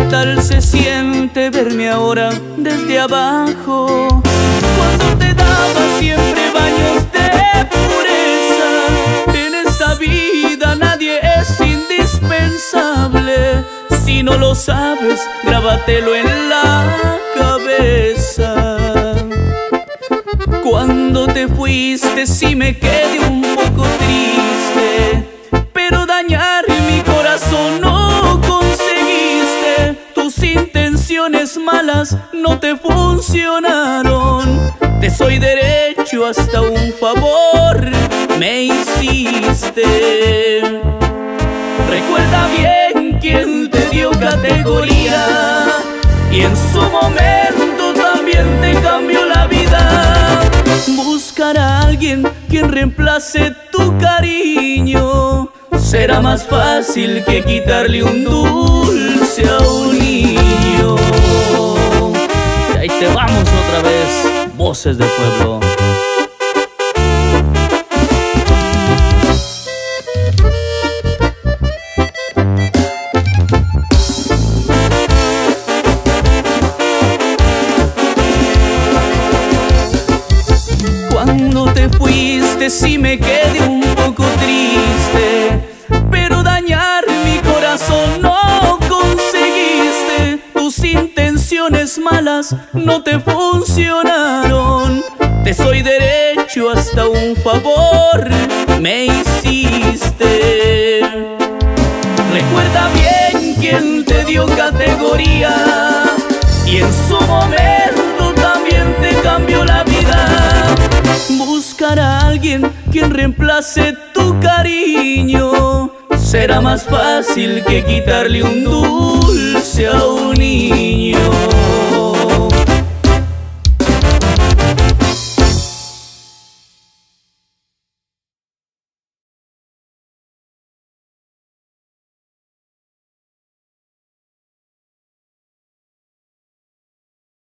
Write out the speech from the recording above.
tal se siente verme ahora desde abajo? Cuando te daba siempre baños de pureza. En esta vida nadie es indispensable. Si no lo sabes, grábatelo en la cabeza. Cuando te fuiste, sí me quedé un poco triste. Pero dañar mi corazón malas no te funcionaron. Te soy derecho hasta un favor me hiciste. Recuerda bien quién te dio categoría y en su momento también te cambió la vida. Buscar a alguien quien reemplace tu cariño será más fácil que quitarle un dulce a un te vamos otra vez, voces del pueblo. Cuando te fuiste sí me quedé un malas no te funcionaron. Te soy derecho hasta un favor me hiciste. Recuerda bien quién te dio categoría Y en su momento también te cambió la vida. Buscar a alguien quien reemplace tu cariño será más fácil que quitarle un dulce a un niño.